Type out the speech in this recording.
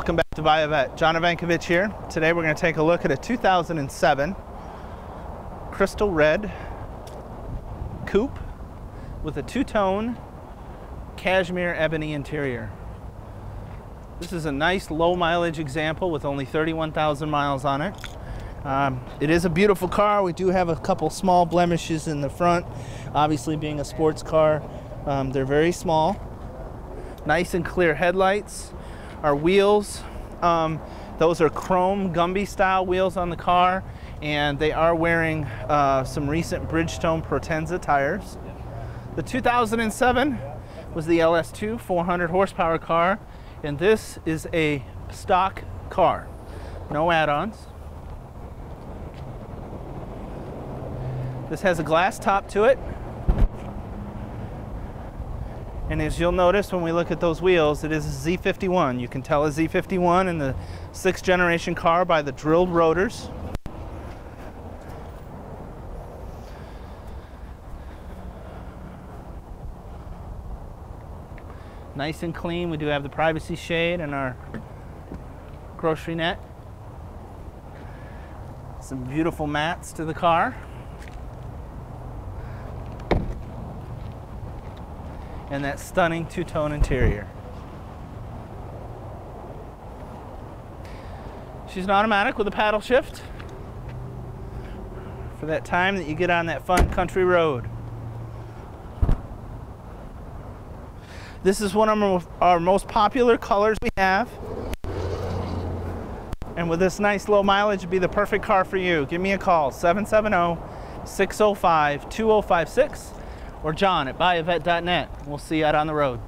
Welcome back to a John Ivankovich here. Today we're going to take a look at a 2007 crystal red coupe with a two-tone cashmere ebony interior. This is a nice low mileage example with only 31,000 miles on it. Um, it is a beautiful car. We do have a couple small blemishes in the front. Obviously being a sports car, um, they're very small. Nice and clear headlights our wheels. Um, those are chrome Gumby style wheels on the car and they are wearing uh, some recent Bridgestone Potenza tires. The 2007 was the LS2 400 horsepower car and this is a stock car, no add-ons. This has a glass top to it and as you'll notice when we look at those wheels, it is a Z51. You can tell a Z51 in the sixth generation car by the drilled rotors. Nice and clean. We do have the privacy shade and our grocery net. Some beautiful mats to the car. And that stunning two-tone interior. She's an automatic with a paddle shift for that time that you get on that fun country road. This is one of our most popular colors we have. And with this nice low mileage, it'd be the perfect car for you. Give me a call, 770-605-2056 or John at buyavette.net. We'll see you out on the road.